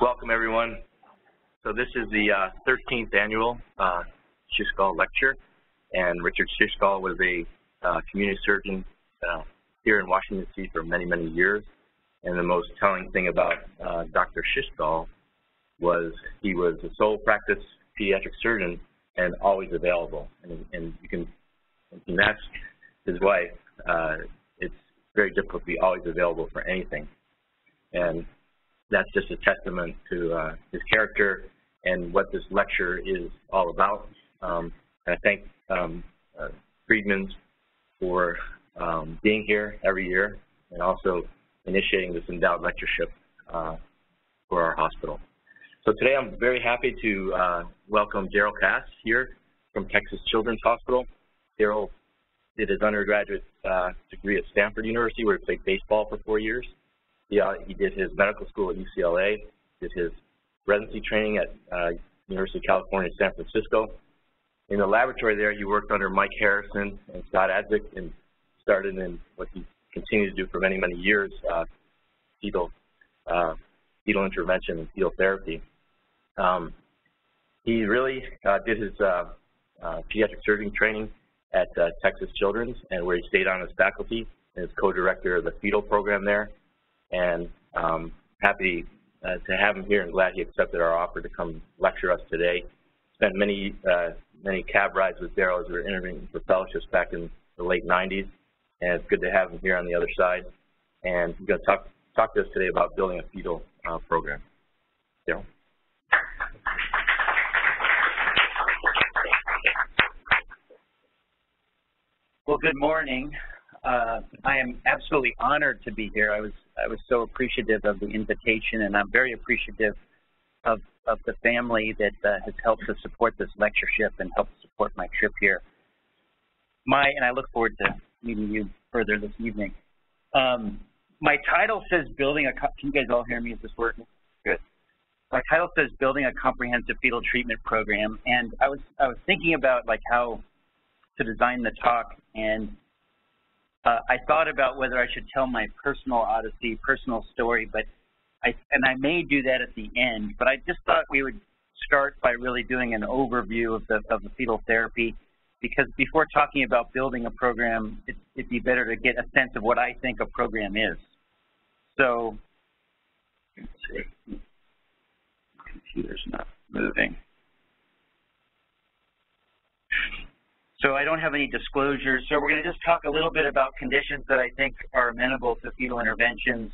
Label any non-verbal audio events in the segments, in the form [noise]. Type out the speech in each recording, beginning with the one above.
Welcome, everyone. So this is the uh, 13th annual uh, Schisgall Lecture, and Richard Schisgall was a uh, community surgeon uh, here in Washington, D.C. for many, many years. And the most telling thing about uh, Dr. Schisgall was he was a sole practice pediatric surgeon and always available. And, and you can, can ask his wife, uh, it's very difficult to be always available for anything. And that's just a testament to uh, his character and what this lecture is all about. Um, and I thank um, uh, Friedman's for um, being here every year and also initiating this endowed lectureship uh, for our hospital. So today I'm very happy to uh, welcome Darrell Cass here from Texas Children's Hospital. Darrell did his undergraduate uh, degree at Stanford University where he played baseball for four years. He, uh, he did his medical school at UCLA, did his residency training at uh, University of California, San Francisco. In the laboratory there, he worked under Mike Harrison and Scott Adzick and started in what he continued to do for many, many years, uh, fetal, uh, fetal intervention and fetal therapy. Um, he really uh, did his uh, uh, pediatric surgery training at uh, Texas Children's and where he stayed on as faculty and is co-director of the fetal program there. And um, happy uh, to have him here and glad he accepted our offer to come lecture us today. Spent many uh, many cab rides with Darrell as we were interviewing for fellowships back in the late 90s, and it's good to have him here on the other side. And he's going to talk talk to us today about building a fetal uh, program. Darrell. Well, good morning. Uh, I am absolutely honored to be here. I was I was so appreciative of the invitation, and I'm very appreciative of of the family that uh, has helped to support this lectureship and helped support my trip here. My and I look forward to meeting you further this evening. Um, my title says building a. Can you guys all hear me? Is this working? Good. My title says building a comprehensive fetal treatment program, and I was I was thinking about like how to design the talk and uh, I thought about whether I should tell my personal odyssey, personal story, but I, and I may do that at the end, but I just thought we would start by really doing an overview of the, of the fetal therapy because before talking about building a program, it, it'd be better to get a sense of what I think a program is. So, let's see, computer's not moving. So I don't have any disclosures. So we're going to just talk a little bit about conditions that I think are amenable to fetal interventions,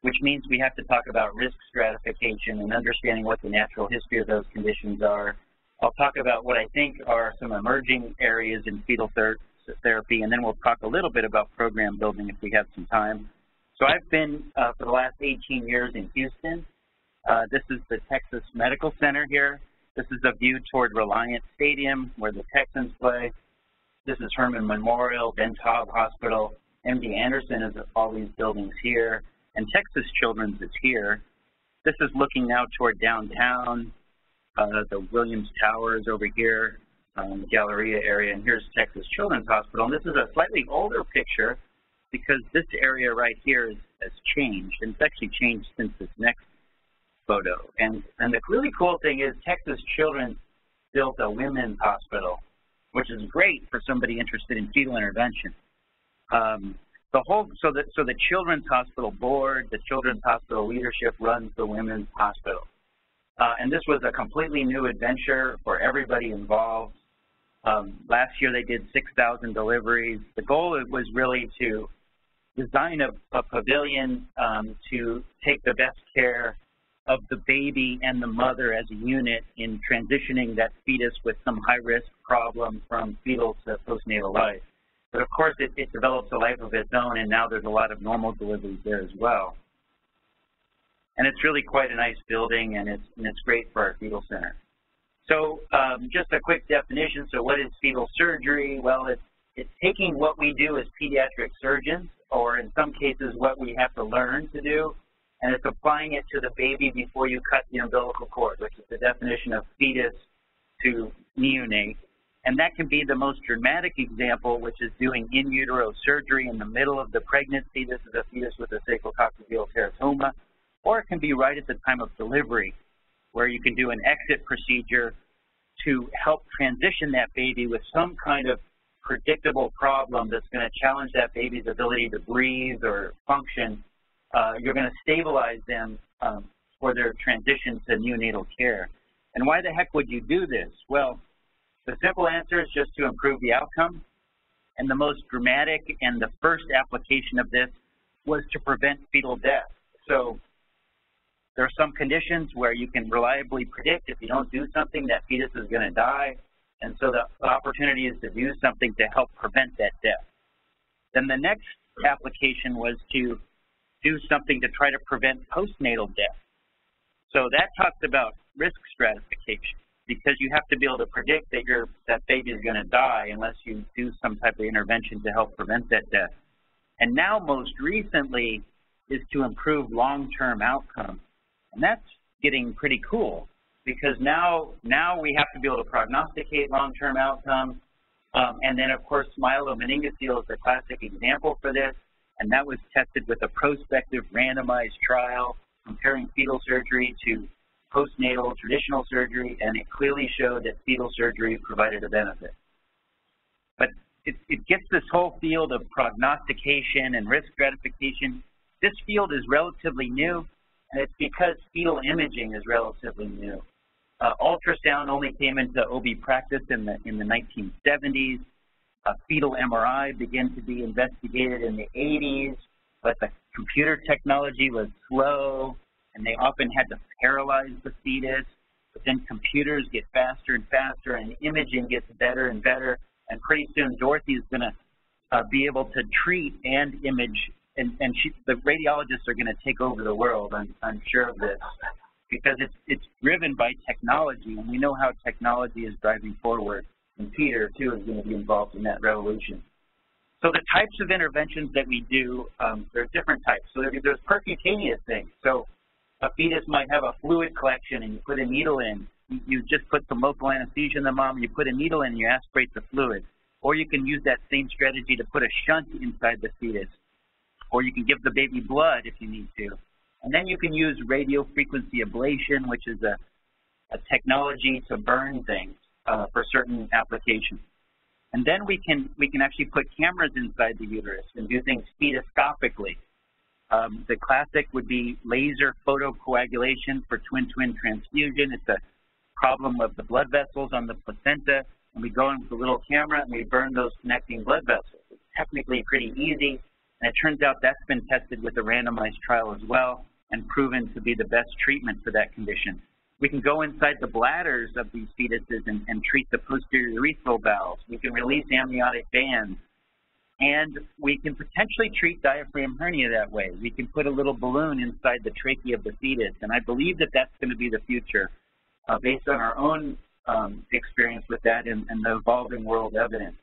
which means we have to talk about risk stratification and understanding what the natural history of those conditions are. I'll talk about what I think are some emerging areas in fetal ther therapy, and then we'll talk a little bit about program building if we have some time. So I've been uh, for the last 18 years in Houston. Uh, this is the Texas Medical Center here. This is a view toward Reliant Stadium where the Texans play. This is Hermann Memorial, Ben Taub Hospital, MD Anderson is all these buildings here, and Texas Children's is here. This is looking now toward downtown, uh, the Williams Towers over here, um, Galleria area, and here's Texas Children's Hospital. And this is a slightly older picture because this area right here is, has changed, and it's actually changed since this next photo. And, and the really cool thing is Texas Children's built a women's hospital which is great for somebody interested in fetal intervention. Um, the whole so that so the Children's Hospital Board, the Children's Hospital leadership runs the Women's Hospital, uh, and this was a completely new adventure for everybody involved. Um, last year they did 6,000 deliveries. The goal was really to design a, a pavilion um, to take the best care of the baby and the mother as a unit in transitioning that fetus with some high-risk problem from fetal to postnatal life. But of course, it, it develops a life of its own, and now there's a lot of normal deliveries there as well. And it's really quite a nice building, and it's, and it's great for our fetal center. So um, just a quick definition. So what is fetal surgery? Well, it's, it's taking what we do as pediatric surgeons, or in some cases what we have to learn to do, and it's applying it to the baby before you cut the umbilical cord, which is the definition of fetus to neonate. And that can be the most dramatic example, which is doing in utero surgery in the middle of the pregnancy. This is a fetus with a sacrococcygeal teratoma. Or it can be right at the time of delivery, where you can do an exit procedure to help transition that baby with some kind of predictable problem that's going to challenge that baby's ability to breathe or function. Uh, you're going to stabilize them um, for their transition to neonatal care. And why the heck would you do this? Well, the simple answer is just to improve the outcome. And the most dramatic and the first application of this was to prevent fetal death. So there are some conditions where you can reliably predict if you don't do something, that fetus is going to die. And so the opportunity is to do something to help prevent that death. Then the next application was to do something to try to prevent postnatal death. So that talks about risk stratification because you have to be able to predict that your that baby is going to die unless you do some type of intervention to help prevent that death. And now most recently is to improve long-term outcomes. And that's getting pretty cool because now now we have to be able to prognosticate long-term outcomes. Um, and then, of course, myelomeningocele is the classic example for this, and that was tested with a prospective randomized trial comparing fetal surgery to postnatal traditional surgery, and it clearly showed that fetal surgery provided a benefit. But it, it gets this whole field of prognostication and risk stratification. This field is relatively new, and it's because fetal imaging is relatively new. Uh, ultrasound only came into OB practice in the in the 1970s. Uh, fetal MRI began to be investigated in the 80s, but the computer technology was slow, and they often had to paralyze the fetus. But then computers get faster and faster, and imaging gets better and better, and pretty soon Dorothy is going to uh, be able to treat and image, and, and she, the radiologists are going to take over the world. I'm, I'm sure of this because it's it's driven by technology, and we know how technology is driving forward. And Peter too is going to be involved in that revolution. So the types of interventions that we do, um, there are different types. So there, there's percutaneous things. So a fetus might have a fluid collection, and you put a needle in. You just put some local anesthesia in the mom, you put a needle in, and you aspirate the fluid. Or you can use that same strategy to put a shunt inside the fetus. Or you can give the baby blood if you need to. And then you can use radio frequency ablation, which is a, a technology to burn things uh, for certain applications. And then we can we can actually put cameras inside the uterus and do things fetoscopically. Um, the classic would be laser photocoagulation for twin-twin transfusion. It's a problem of the blood vessels on the placenta, and we go in with a little camera and we burn those connecting blood vessels. It's technically pretty easy, and it turns out that's been tested with a randomized trial as well and proven to be the best treatment for that condition. We can go inside the bladders of these fetuses and, and treat the posterior urethral valves. We can release amniotic bands. And we can potentially treat diaphragm hernia that way. We can put a little balloon inside the trachea of the fetus. And I believe that that's going to be the future uh, based on our own um, experience with that and, and the evolving world evidence.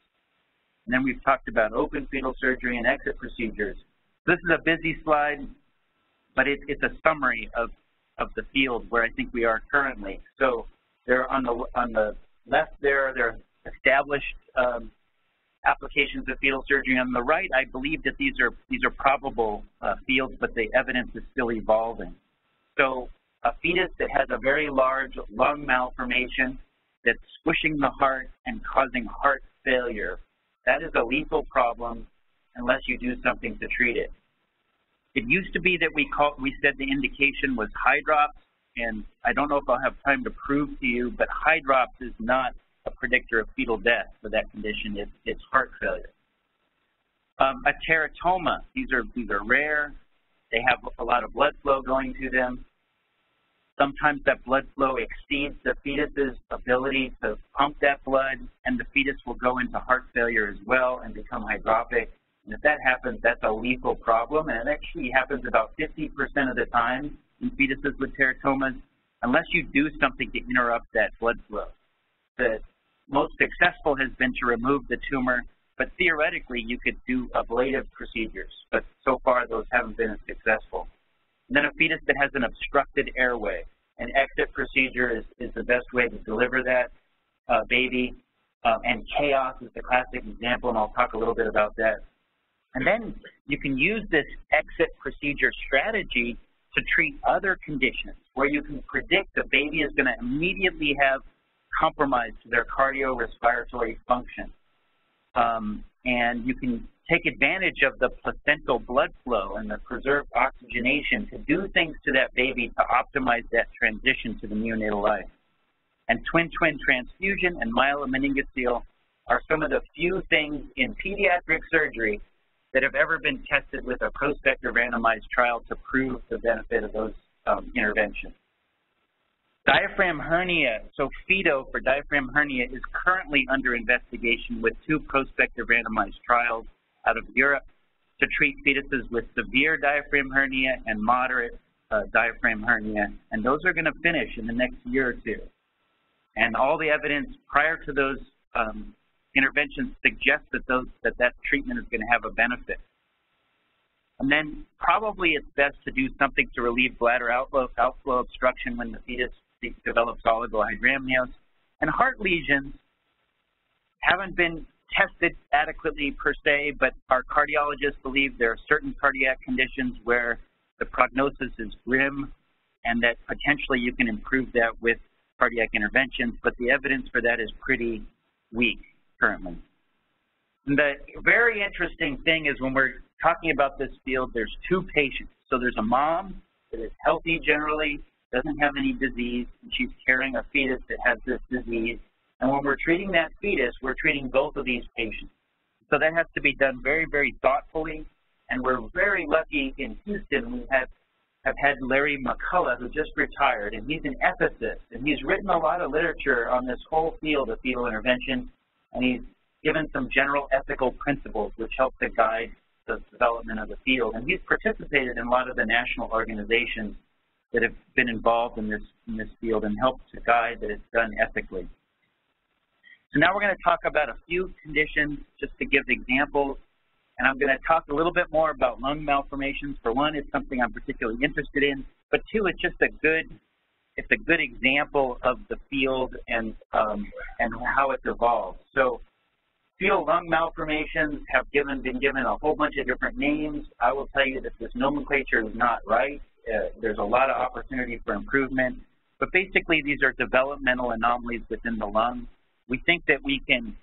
And then we've talked about open fetal surgery and exit procedures. This is a busy slide but it, it's a summary of, of the field where I think we are currently. So there on the on the left there, there are established um, applications of fetal surgery. On the right, I believe that these are these are probable uh, fields, but the evidence is still evolving. So a fetus that has a very large lung malformation that's squishing the heart and causing heart failure, that is a lethal problem unless you do something to treat it. It used to be that we call, we said the indication was hydrops, and I don't know if I'll have time to prove to you, but hydrops is not a predictor of fetal death for that condition. It's, it's heart failure. Um, a teratoma, these are, these are rare. They have a lot of blood flow going to them. Sometimes that blood flow exceeds the fetus's ability to pump that blood, and the fetus will go into heart failure as well and become hydropic. If that happens, that's a lethal problem, and it actually happens about 50% of the time in fetuses with teratomas, unless you do something to interrupt that blood flow. The most successful has been to remove the tumor, but theoretically you could do ablative procedures, but so far those haven't been as successful. And then a fetus that has an obstructed airway, an exit procedure is, is the best way to deliver that uh, baby, uh, and chaos is the classic example, and I'll talk a little bit about that and then you can use this exit procedure strategy to treat other conditions where you can predict the baby is going to immediately have compromise to their cardiorespiratory function. Um, and you can take advantage of the placental blood flow and the preserved oxygenation to do things to that baby to optimize that transition to the neonatal life. And twin-twin transfusion and myelomeningocele are some of the few things in pediatric surgery that have ever been tested with a prospective randomized trial to prove the benefit of those um, interventions. Diaphragm hernia, so FETO for diaphragm hernia is currently under investigation with two prospective randomized trials out of Europe to treat fetuses with severe diaphragm hernia and moderate uh, diaphragm hernia, and those are going to finish in the next year or two. And all the evidence prior to those um, interventions suggest that those that that treatment is going to have a benefit. And then probably it's best to do something to relieve bladder outflow, outflow obstruction when the fetus develops oligohydramnios. And heart lesions haven't been tested adequately per se, but our cardiologists believe there are certain cardiac conditions where the prognosis is grim and that potentially you can improve that with cardiac interventions, but the evidence for that is pretty weak currently. And the very interesting thing is when we're talking about this field, there's two patients. So there's a mom that is healthy generally, doesn't have any disease, and she's carrying a fetus that has this disease. And when we're treating that fetus, we're treating both of these patients. So that has to be done very, very thoughtfully. And we're very lucky in Houston. We have, have had Larry McCullough, who just retired, and he's an ethicist. And he's written a lot of literature on this whole field of fetal intervention. And he's given some general ethical principles which help to guide the development of the field. And he's participated in a lot of the national organizations that have been involved in this, in this field and helped to guide that it's done ethically. So now we're going to talk about a few conditions just to give examples. And I'm going to talk a little bit more about lung malformations. For one, it's something I'm particularly interested in. But two, it's just a good, it's a good example of the field and, um, and how it's evolved. So fetal lung malformations have given, been given a whole bunch of different names. I will tell you that this nomenclature is not right. Uh, there's a lot of opportunity for improvement. But basically, these are developmental anomalies within the lung. We think that we can,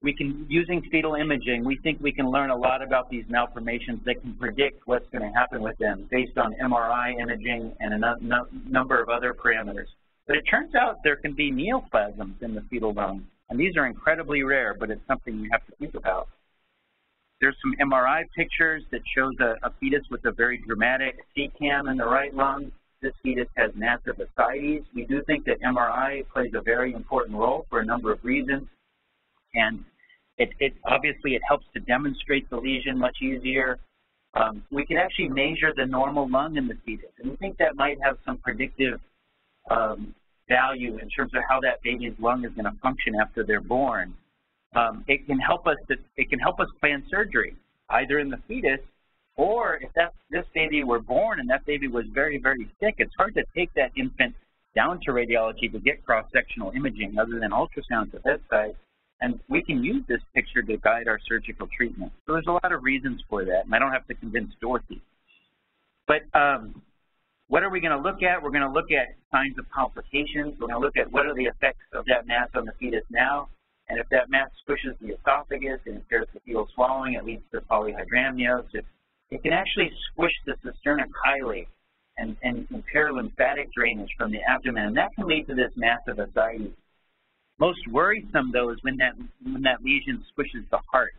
we can, using fetal imaging, we think we can learn a lot about these malformations that can predict what's going to happen with them based on MRI imaging and a number of other parameters. But it turns out there can be neoplasms in the fetal lung, and these are incredibly rare, but it's something you have to think about. There's some MRI pictures that shows a, a fetus with a very dramatic CCAM in the right lung. This fetus has massive ascites. We do think that MRI plays a very important role for a number of reasons. And it, it obviously it helps to demonstrate the lesion much easier. Um, we can actually measure the normal lung in the fetus, and we think that might have some predictive um, value in terms of how that baby's lung is going to function after they're born um, it can help us to, it can help us plan surgery, either in the fetus or if that this baby were born and that baby was very, very sick, it's hard to take that infant down to radiology to get cross-sectional imaging other than ultrasound at bedside. And we can use this picture to guide our surgical treatment. So there's a lot of reasons for that, and I don't have to convince Dorothy. But um, what are we going to look at? We're going to look at signs of complications. We're going to look at what are the effects of that mass on the fetus now. And if that mass squishes the esophagus and impairs the fetal swallowing, it leads to polyhydramnios. It, can actually squish the cisterna chyli and, and impair lymphatic drainage from the abdomen, and that can lead to this massive ascites. Most worrisome, though, is when that, when that lesion squishes the heart.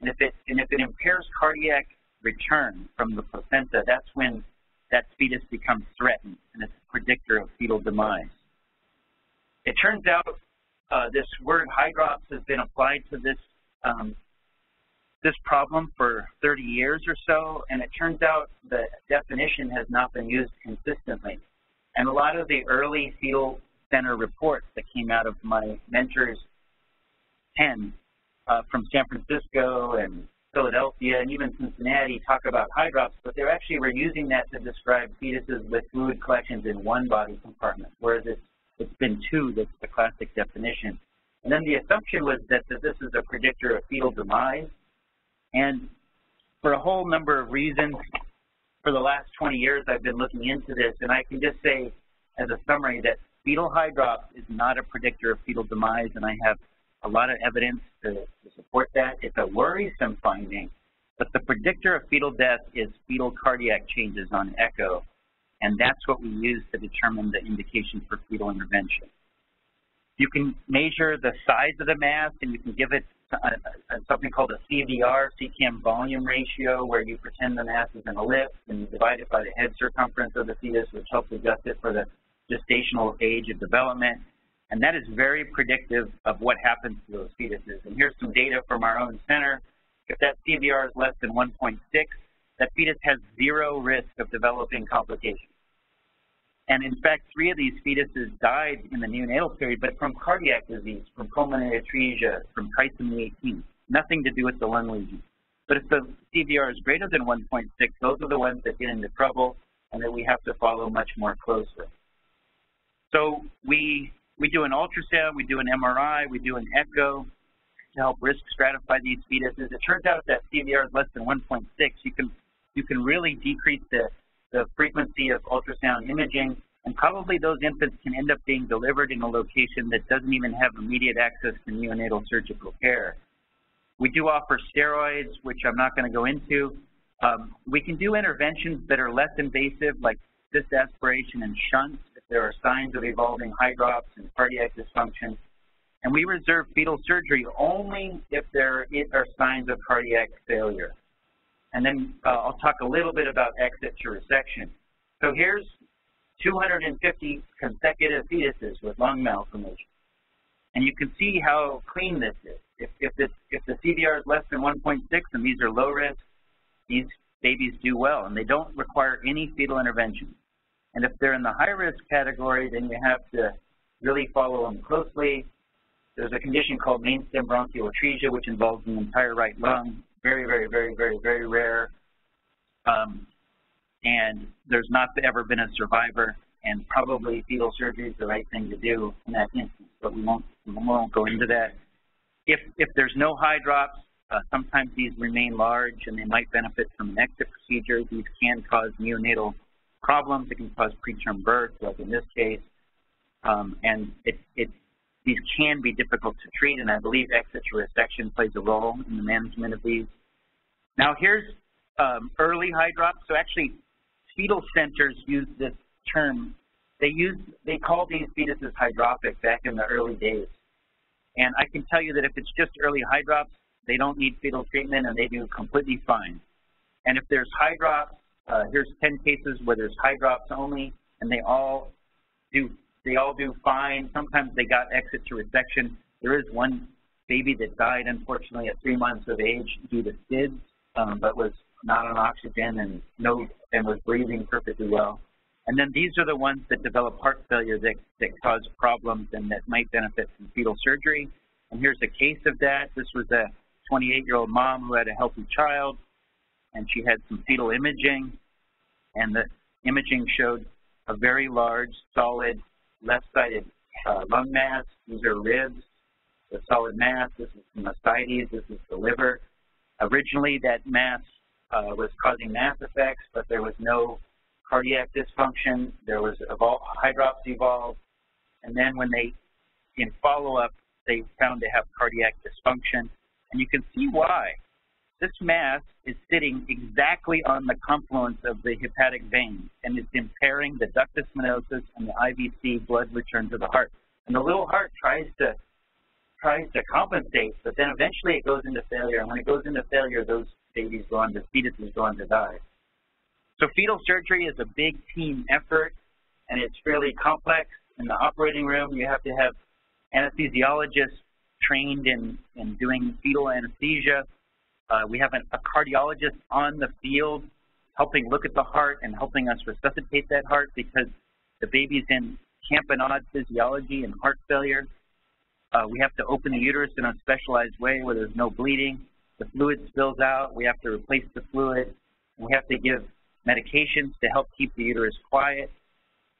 And if, it, and if it impairs cardiac return from the placenta, that's when that fetus becomes threatened, and it's a predictor of fetal demise. It turns out uh, this word hydrops has been applied to this um, this problem for 30 years or so, and it turns out the definition has not been used consistently. And a lot of the early fetal center reports that came out of my mentor's pen uh, from San Francisco and Philadelphia and even Cincinnati talk about hydrops, but they're actually were using that to describe fetuses with fluid collections in one body compartment, whereas it's it's been two that's the classic definition. And then the assumption was that, that this is a predictor of fetal demise. And for a whole number of reasons, for the last 20 years I've been looking into this, and I can just say as a summary that fetal hydrops is not a predictor of fetal demise, and I have a lot of evidence to, to support that. It's a worrisome finding, but the predictor of fetal death is fetal cardiac changes on echo, and that's what we use to determine the indication for fetal intervention. You can measure the size of the mass, and you can give it a, a, uh, uh, something called a CVR, CCAM volume ratio, where you pretend the mass is an ellipse, and you divide it by the head circumference of the fetus, which helps adjust it for the gestational age of development. And that is very predictive of what happens to those fetuses. And here's some data from our own center. If that CVR is less than 1.6, that fetus has zero risk of developing complications. And in fact, three of these fetuses died in the neonatal period, but from cardiac disease, from pulmonary atresia, from trisomy 18, nothing to do with the lung lesion. But if the CVR is greater than 1.6, those are the ones that get into trouble and that we have to follow much more closely. So we, we do an ultrasound, we do an MRI, we do an echo to help risk stratify these fetuses. It turns out that CVR is less than 1.6, you can, you can really decrease the, the frequency of ultrasound imaging, and probably those infants can end up being delivered in a location that doesn't even have immediate access to neonatal surgical care. We do offer steroids, which I'm not going to go into. Um, we can do interventions that are less invasive, like cyst aspiration and shunts, there are signs of evolving hydrops and cardiac dysfunction. And we reserve fetal surgery only if there are signs of cardiac failure. And then uh, I'll talk a little bit about exit to resection. So here's 250 consecutive fetuses with lung malformation. And you can see how clean this is. If, if, this, if the CVR is less than 1.6 and these are low risk, these babies do well and they don't require any fetal intervention. And if they're in the high-risk category, then you have to really follow them closely. There's a condition called main stem bronchial atresia, which involves the entire right lung. Very, very, very, very, very rare. Um, and there's not ever been a survivor, and probably fetal surgery is the right thing to do in that instance, but we won't, we won't go into that. If, if there's no hydrops, uh, sometimes these remain large and they might benefit from an exit procedure. These can cause neonatal problems. It can cause preterm birth, like in this case. Um, and it, it, these can be difficult to treat, and I believe exit resection plays a role in the management of these. Now here's um, early hydrops. So actually, fetal centers use this term. They use they call these fetuses hydropic back in the early days. And I can tell you that if it's just early hydrops, they don't need fetal treatment and they do completely fine. And if there's hydrops uh, here's 10 cases where there's hydrops only, and they all do they all do fine. Sometimes they got exit to resection. There is one baby that died, unfortunately, at three months of age due to SIDS, um, but was not on oxygen and no and was breathing perfectly well. And then these are the ones that develop heart failure that, that cause problems and that might benefit from fetal surgery. And here's a case of that. This was a 28-year-old mom who had a healthy child and she had some fetal imaging, and the imaging showed a very large, solid, left-sided uh, lung mass. These are ribs, the solid mass. This is the ascites. This is the liver. Originally, that mass uh, was causing mass effects, but there was no cardiac dysfunction. There was evol hydrops evolved. And then when they, in follow-up, they found to have cardiac dysfunction. And you can see why. This mass is sitting exactly on the confluence of the hepatic veins and it's impairing the ductus venosus and the IVC blood return to the heart. And the little heart tries to tries to compensate, but then eventually it goes into failure. And when it goes into failure, those babies go on to fetuses go on to die. So fetal surgery is a big team effort, and it's fairly complex. In the operating room, you have to have anesthesiologists trained in, in doing fetal anesthesia. Uh, we have an, a cardiologist on the field helping look at the heart and helping us resuscitate that heart because the baby's in tamponade physiology and heart failure. Uh, we have to open the uterus in a specialized way where there's no bleeding. The fluid spills out. We have to replace the fluid. We have to give medications to help keep the uterus quiet.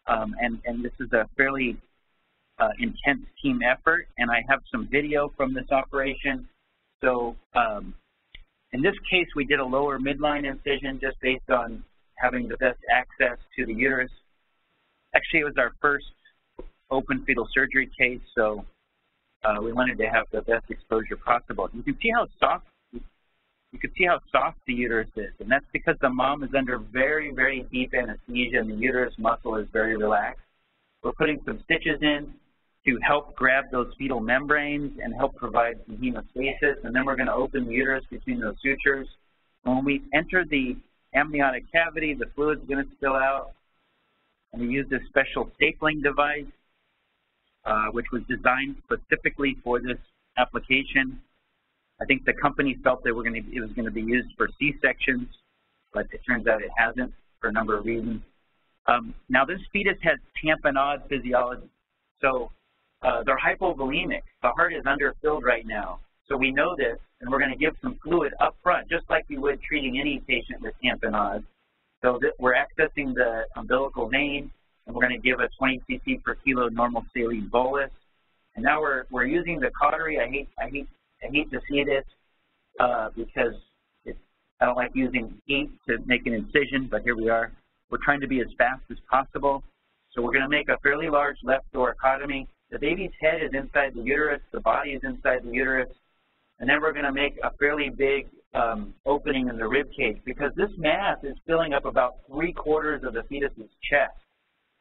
Um, and, and this is a fairly uh, intense team effort. And I have some video from this operation. So um, in this case, we did a lower midline incision just based on having the best access to the uterus. Actually, it was our first open fetal surgery case, so uh, we wanted to have the best exposure possible. You can see how soft you can see how soft the uterus is, and that's because the mom is under very, very deep anesthesia and the uterus muscle is very relaxed. We're putting some stitches in to help grab those fetal membranes and help provide some hemostasis, and then we're going to open the uterus between those sutures. when we enter the amniotic cavity, the fluid's going to spill out, and we use this special stapling device, uh, which was designed specifically for this application. I think the company felt they were going to, it was going to be used for C-sections, but it turns out it hasn't for a number of reasons. Um, now, this fetus has tamponade physiology. So uh, they're hypovolemic. The heart is underfilled right now. So we know this, and we're going to give some fluid up front, just like we would treating any patient with tamponade. So we're accessing the umbilical vein, and we're going to give a 20 cc per kilo normal saline bolus. And now we're we're using the cautery. I hate I hate I hate to see this uh, because it's, I don't like using heat to make an incision, but here we are. We're trying to be as fast as possible. So we're going to make a fairly large left thoracotomy. The baby's head is inside the uterus, the body is inside the uterus, and then we're going to make a fairly big um, opening in the rib cage because this mass is filling up about three quarters of the fetus's chest,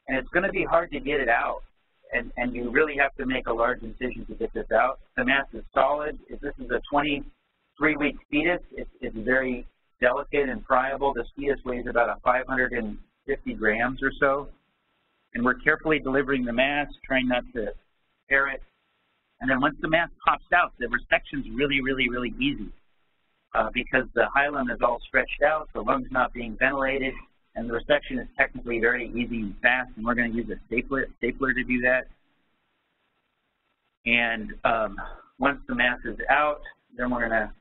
and it's going to be hard to get it out and, and you really have to make a large incision to get this out. The mass is solid. If this is a 23-week fetus, it's, it's very delicate and friable. This fetus weighs about a 550 grams or so. And we're carefully delivering the mass, trying not to tear it. And then once the mass pops out, the resection is really, really, really easy uh, because the hilum is all stretched out, the lungs not being ventilated, and the resection is technically very easy and fast, and we're going to use a stapler, stapler to do that. And um, once the mass is out, then we're going to,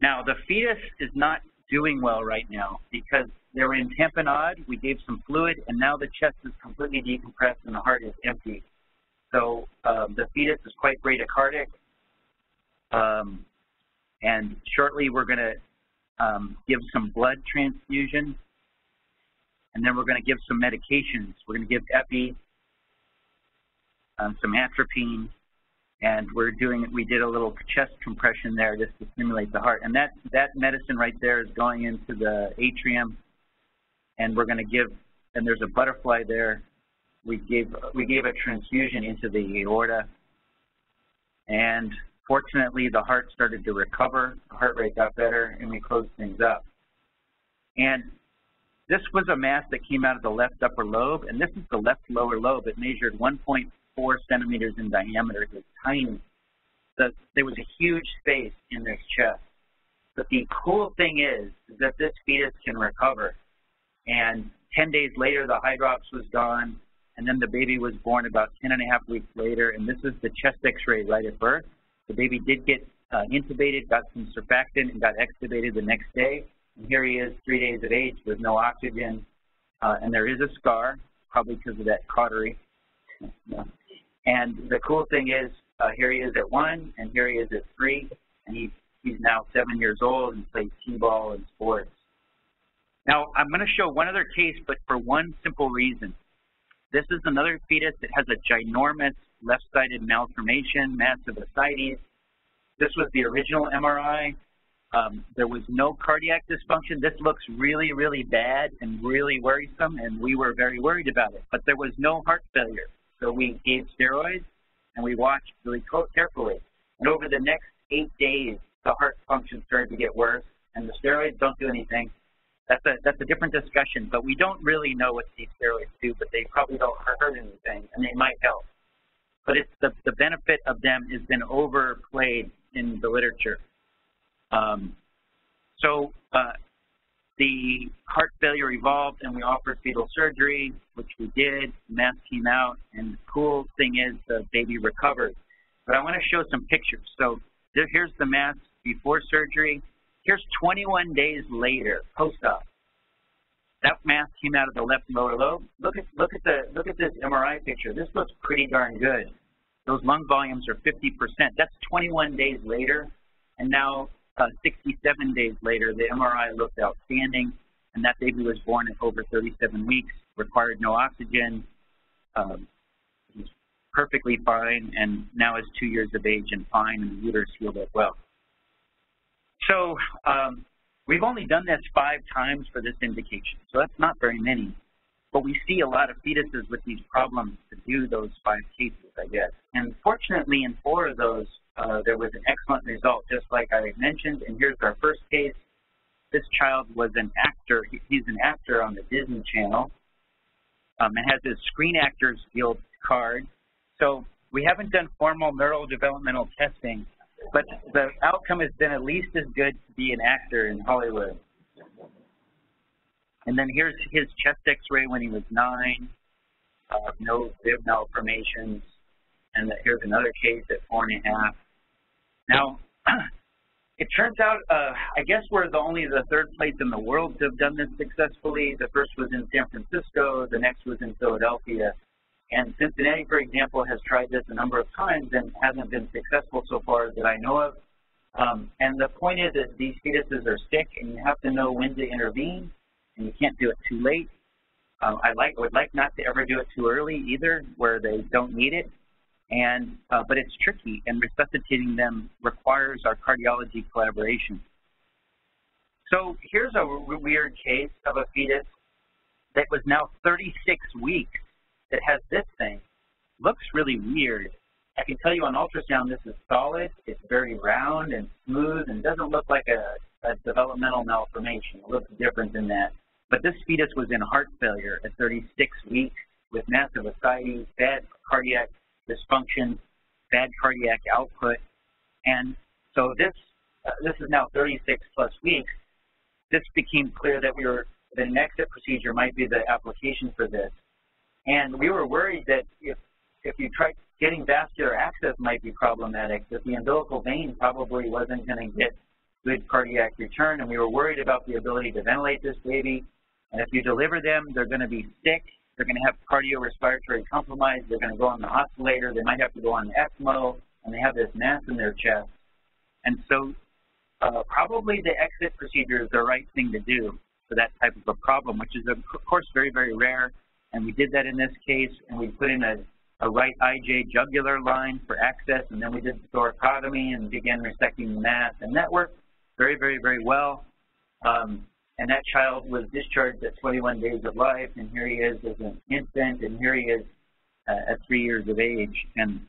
now the fetus is not doing well right now because they were in tamponade, we gave some fluid, and now the chest is completely decompressed and the heart is empty. So um, the fetus is quite bradycardic, um, and shortly we're going to um, give some blood transfusion, and then we're going to give some medications. We're going to give epi, um, some atropine, and we're doing we did a little chest compression there just to stimulate the heart. And that that medicine right there is going into the atrium, and we're going to give. And there's a butterfly there. We gave we gave a transfusion into the aorta, and Fortunately, the heart started to recover, the heart rate got better, and we closed things up. And this was a mass that came out of the left upper lobe, and this is the left lower lobe. It measured 1.4 centimeters in diameter. It was tiny. The, there was a huge space in this chest. But the cool thing is, is that this fetus can recover. And 10 days later, the hydrops was gone, and then the baby was born about 10 and a half weeks later, and this is the chest x-ray right at birth. The baby did get uh, intubated, got some surfactant, and got extubated the next day. And here he is, three days of age with no oxygen. Uh, and there is a scar, probably because of that cautery. [laughs] and the cool thing is, uh, here he is at one, and here he is at three, and he's, he's now seven years old and plays t-ball and sports. Now, I'm going to show one other case, but for one simple reason. This is another fetus that has a ginormous left-sided malformation, massive ascites. This was the original MRI. Um, there was no cardiac dysfunction. This looks really, really bad and really worrisome, and we were very worried about it. But there was no heart failure. So we gave steroids, and we watched really carefully. And over the next eight days, the heart function started to get worse, and the steroids don't do anything. That's a that's a different discussion, but we don't really know what these steroids do, but they probably don't hurt anything, and they might help but it's the, the benefit of them has been overplayed in the literature. Um, so uh, the heart failure evolved and we offered fetal surgery, which we did, mass came out, and the cool thing is the baby recovered. But I want to show some pictures. So there, here's the mass before surgery. Here's 21 days later, post-op. That mass came out of the left lower lobe. Look at look at the look at this MRI picture. This looks pretty darn good. Those lung volumes are 50%. That's 21 days later, and now uh, 67 days later, the MRI looked outstanding, and that baby was born at over 37 weeks, required no oxygen, um, perfectly fine, and now is two years of age and fine, and the uterus healed up well. So um, we've only done this five times for this indication, so that's not very many. But we see a lot of fetuses with these problems to do those five cases, I guess. And fortunately, in four of those, uh, there was an excellent result, just like I mentioned. And here's our first case. This child was an actor. He's an actor on the Disney Channel um, and has his Screen Actors Guild card. So we haven't done formal neurodevelopmental testing, but the outcome has been at least as good to be an actor in Hollywood. And then here's his chest x-ray when he was nine, uh, no bib malformations. And here's another case at four and a half. Now, [clears throat] it turns out, uh, I guess we're the only the third place in the world to have done this successfully. The first was in San Francisco, the next was in Philadelphia. And Cincinnati, for example, has tried this a number of times and hasn't been successful so far that I know of. Um, and the point is that these fetuses are sick and you have to know when to intervene and you can't do it too late. Uh, I like would like not to ever do it too early either, where they don't need it. And uh, but it's tricky, and resuscitating them requires our cardiology collaboration. So here's a weird case of a fetus that was now 36 weeks that has this thing. Looks really weird. I can tell you on ultrasound this is solid, it's very round and smooth and doesn't look like a, a developmental malformation. It looks different than that. But this fetus was in heart failure at 36 weeks with massive ascites, bad cardiac dysfunction, bad cardiac output. And so this, uh, this is now 36 plus weeks. This became clear that we were, the exit procedure might be the application for this. And we were worried that if, if you tried getting vascular access might be problematic, that the umbilical vein probably wasn't going to get good cardiac return, and we were worried about the ability to ventilate this baby. And if you deliver them, they're going to be sick. They're going to have cardiorespiratory compromise. They're going to go on the oscillator. They might have to go on the ECMO, and they have this mass in their chest. And so uh, probably the exit procedure is the right thing to do for that type of a problem, which is, of course, very, very rare. And we did that in this case, and we put in a, a right IJ jugular line for access, and then we did the thoracotomy and began resecting the mass. And that worked very, very, very well. Um, and that child was discharged at 21 days of life, and here he is as an infant, and here he is uh, at three years of age. And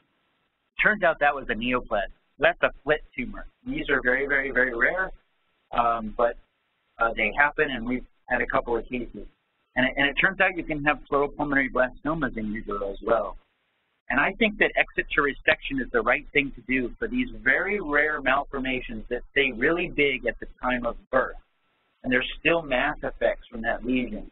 turns out that was a neoplasm. That's a FLIT tumor. These are very, very, very rare, um, but uh, they happen, and we've had a couple of cases. And it, and it turns out you can have pleuropulmonary blastomas in utero as well. And I think that exit to resection is the right thing to do for these very rare malformations that stay really big at the time of birth and there's still mass effects from that lesion.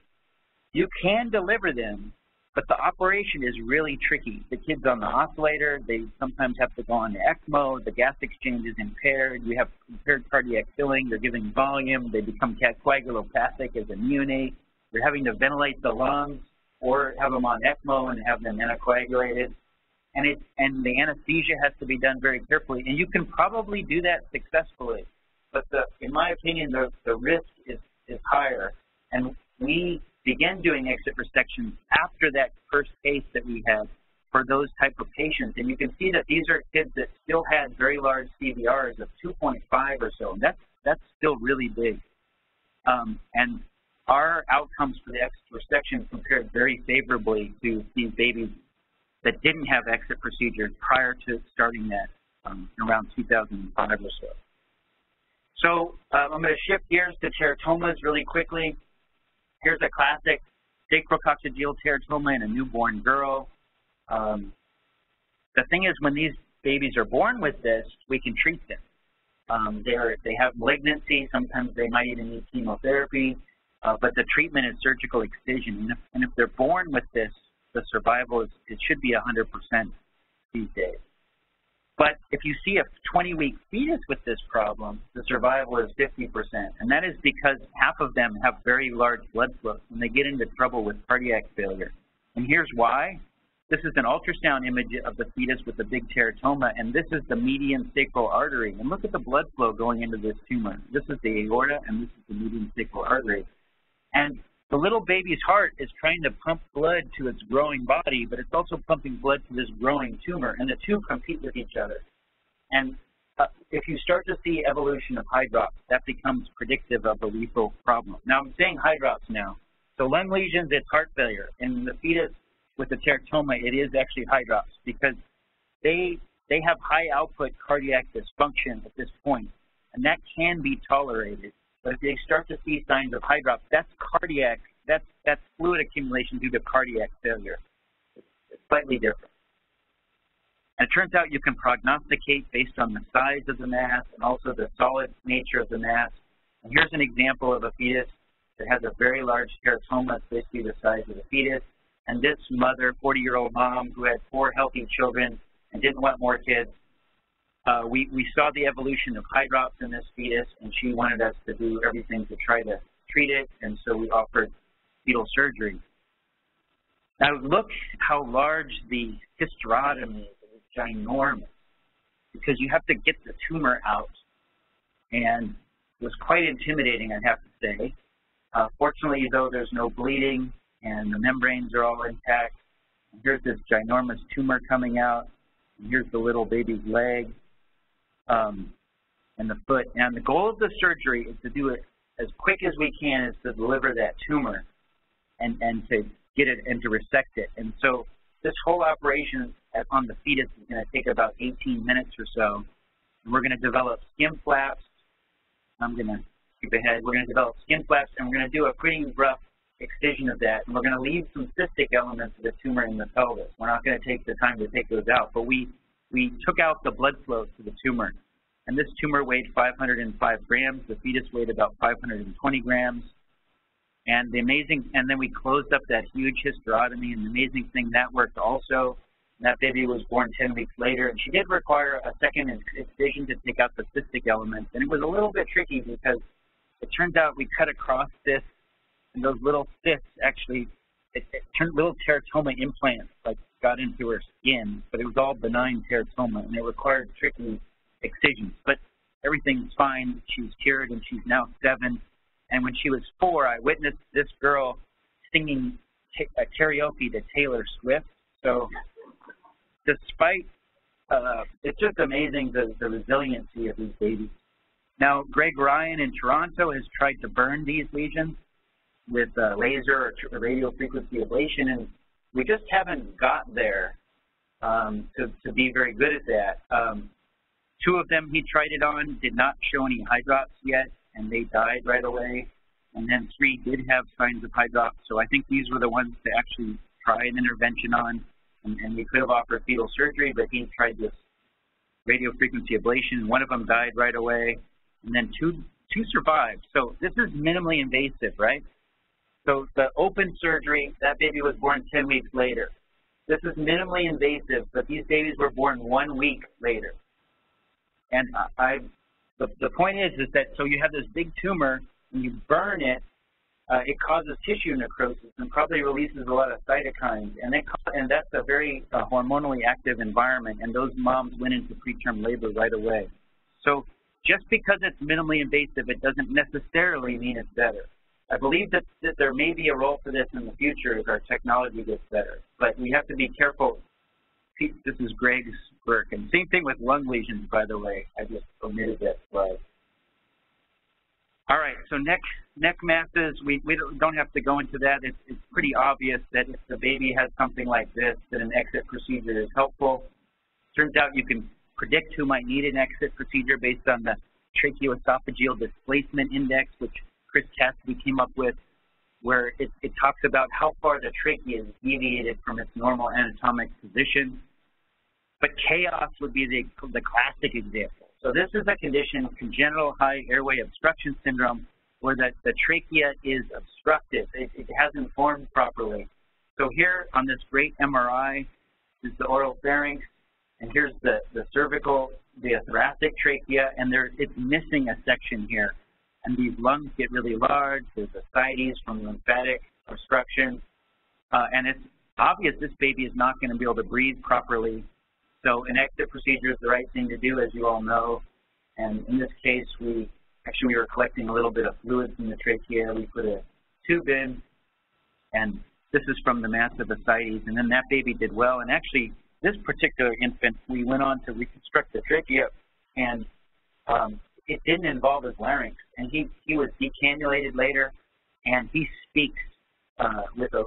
You can deliver them, but the operation is really tricky. The kid's on the oscillator, they sometimes have to go on to ECMO, the gas exchange is impaired, you have impaired cardiac filling, they're giving volume, they become coagulopathic as a neonate, you're having to ventilate the lungs or have them on ECMO and have them anticoagulated. And, it, and the anesthesia has to be done very carefully, and you can probably do that successfully but the, in my opinion, the, the risk is, is higher. And we began doing exit resections after that first case that we had for those type of patients. And you can see that these are kids that still had very large CVRs of 2.5 or so. And that's, that's still really big. Um, and our outcomes for the exit resection compared very favorably to these babies that didn't have exit procedures prior to starting that um, around 2005 or so. So um, I'm going to shift gears to teratomas really quickly. Here's a classic sacrococcygeal teratoma in a newborn girl. Um, the thing is, when these babies are born with this, we can treat them. Um, they have malignancy. Sometimes they might even need chemotherapy. Uh, but the treatment is surgical excision. And if, and if they're born with this, the survival is, it should be 100% these days. But if you see a 20-week fetus with this problem, the survival is 50%. And that is because half of them have very large blood flow and they get into trouble with cardiac failure. And here's why. This is an ultrasound image of the fetus with a big teratoma, and this is the median sacral artery. And look at the blood flow going into this tumor. This is the aorta, and this is the median sacral artery. And the little baby's heart is trying to pump blood to its growing body, but it's also pumping blood to this growing tumor, and the two compete with each other. And uh, if you start to see evolution of hydrops, that becomes predictive of a lethal problem. Now, I'm saying hydrops now. So lung lesions, it's heart failure. In the fetus with the teratoma, it is actually hydrops because they, they have high output cardiac dysfunction at this point, and that can be tolerated. But if they start to see signs of hydrops, that's cardiac, that's, that's fluid accumulation due to cardiac failure. It's, slightly different. And it turns out you can prognosticate based on the size of the mass and also the solid nature of the mass. And here's an example of a fetus that has a very large teratoma, basically the size of the fetus. And this mother, 40-year-old mom, who had four healthy children and didn't want more kids, we, we saw the evolution of hydrops in this fetus, and she wanted us to do everything to try to treat it, and so we offered fetal surgery. Now look how large the hysterotomy is. It's ginormous because you have to get the tumor out, and it was quite intimidating, I have to say. Uh, fortunately, though, there's no bleeding, and the membranes are all intact. Here's this ginormous tumor coming out, and here's the little baby's leg um, and the foot. And the goal of the surgery is to do it as quick as we can is to deliver that tumor and, and to get it and to resect it. And so this whole operation on the fetus is going to take about 18 minutes or so. And we're going to develop skin flaps. I'm going to skip ahead. We're going to develop skin flaps, and we're going to do a pretty rough excision of that. And we're going to leave some cystic elements of the tumor in the pelvis. We're not going to take the time to take those out, but we we took out the blood flow to the tumor. And this tumor weighed 505 grams. The fetus weighed about 520 grams. And the amazing, and then we closed up that huge hysterotomy, and the amazing thing, that worked also. That baby was born 10 weeks later, and she did require a second excision to take out the cystic elements. And it was a little bit tricky because it turns out we cut across this, and those little cysts actually, it, it turned little teratoma implants, like got into her skin, but it was all benign teratoma, and it required tricky excisions. But everything's fine. She's cured, and she's now seven. And when she was four, I witnessed this girl singing karaoke to Taylor Swift. So despite, uh, it's just amazing the, the resiliency of these babies. Now, Greg Ryan in Toronto has tried to burn these lesions with uh, laser or radio frequency ablation, and we just haven't got there um, to, to be very good at that. Um, two of them he tried it on, did not show any hydrops yet, and they died right away. And then three did have signs of hydrops, so I think these were the ones to actually try an intervention on. And, and we could have offered fetal surgery, but he tried this radio frequency ablation. One of them died right away, and then two two survived. So this is minimally invasive, right? So the open surgery, that baby was born 10 weeks later. This is minimally invasive, but these babies were born one week later. And I, the, the point is, is that so you have this big tumor, and you burn it, uh, it causes tissue necrosis and probably releases a lot of cytokines, and, it, and that's a very uh, hormonally active environment, and those moms went into preterm labor right away. So just because it's minimally invasive, it doesn't necessarily mean it's better. I believe that, that there may be a role for this in the future as our technology gets better, but we have to be careful. This is Greg's work, and same thing with lung lesions, by the way. I just omitted that slide. All right, so neck neck masses, we, we don't have to go into that. It's, it's pretty obvious that if the baby has something like this, that an exit procedure is helpful. Turns out you can predict who might need an exit procedure based on the tracheoesophageal displacement index, which Chris we came up with, where it, it talks about how far the trachea is deviated from its normal anatomic position. But CHAOS would be the, the classic example. So this is a condition, congenital high airway obstruction syndrome, where the, the trachea is obstructed. It, it hasn't formed properly. So here on this great MRI is the oral pharynx, and here's the, the cervical, the thoracic trachea, and there, it's missing a section here and these lungs get really large. There's ascites from lymphatic obstruction, uh, and it's obvious this baby is not going to be able to breathe properly. So an exit procedure is the right thing to do, as you all know. And in this case, we actually we were collecting a little bit of fluid from the trachea. We put a tube in, and this is from the massive ascites, and then that baby did well. And actually, this particular infant, we went on to reconstruct the trachea, and um, it didn't involve his larynx. And he, he was decannulated later, and he speaks uh, with a,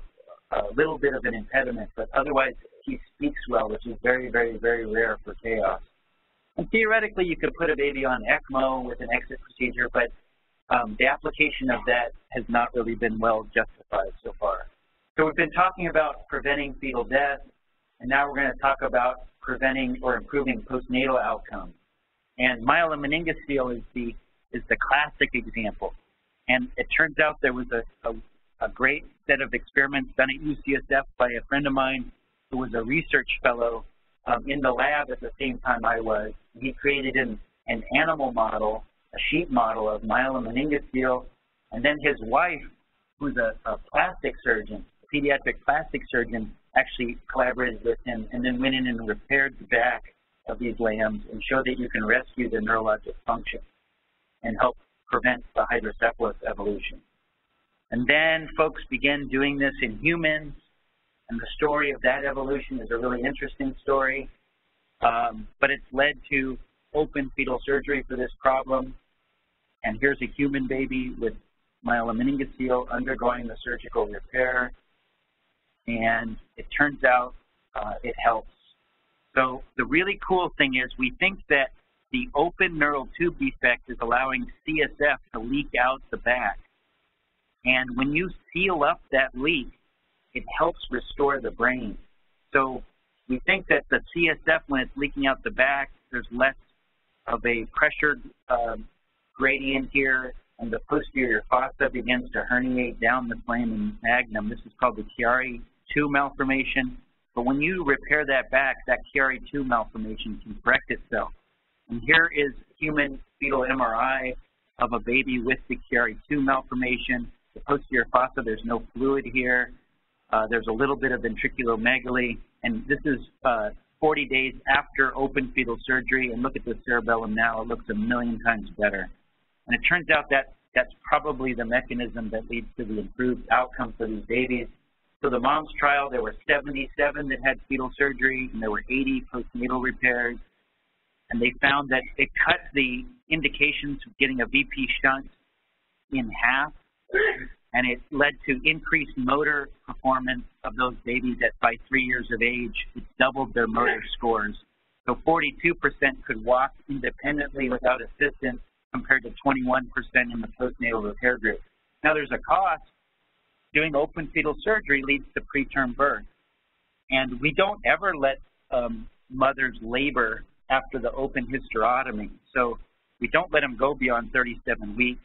a little bit of an impediment, but otherwise he speaks well, which is very, very, very rare for CHAOS. And theoretically, you could put a baby on ECMO with an exit procedure, but um, the application of that has not really been well justified so far. So we've been talking about preventing fetal death, and now we're going to talk about preventing or improving postnatal outcomes. And myelomeningocele is the is the classic example. And it turns out there was a, a, a great set of experiments done at UCSF by a friend of mine who was a research fellow um, in the lab at the same time I was. He created an, an animal model, a sheep model of myelomeningocele, and then his wife, who's a, a plastic surgeon, a pediatric plastic surgeon, actually collaborated with him and then went in and repaired the back of these lambs and show that you can rescue the neurologic function and help prevent the hydrocephalus evolution. And then folks began doing this in humans, and the story of that evolution is a really interesting story, um, but it's led to open fetal surgery for this problem. And here's a human baby with myelomeningocele undergoing the surgical repair, and it turns out uh, it helps. So the really cool thing is we think that the open neural tube defect is allowing CSF to leak out the back. And when you seal up that leak, it helps restore the brain. So we think that the CSF, when it's leaking out the back, there's less of a pressure um, gradient here, and the posterior fossa begins to herniate down the foramen magnum. This is called the Chiari-2 malformation. But when you repair that back, that Chiari-2 malformation can correct itself. And here is human fetal MRI of a baby with the Chiari-2 malformation. The posterior fossa, there's no fluid here. Uh, there's a little bit of ventriculomegaly, and this is uh, 40 days after open fetal surgery, and look at the cerebellum now, it looks a million times better. And it turns out that that's probably the mechanism that leads to the improved outcome for these babies. So the MOMS trial, there were 77 that had fetal surgery, and there were 80 postnatal repairs and they found that it cut the indications of getting a VP shunt in half, and it led to increased motor performance of those babies at by three years of age. It doubled their motor scores. So 42% could walk independently without assistance compared to 21% in the postnatal repair group. Now there's a cost. Doing open fetal surgery leads to preterm birth. And we don't ever let um, mothers labor after the open hysterotomy. So we don't let them go beyond 37 weeks.